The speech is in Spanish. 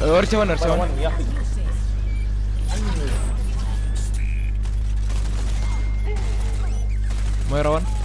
Orsevan, Orsevan. Voy a.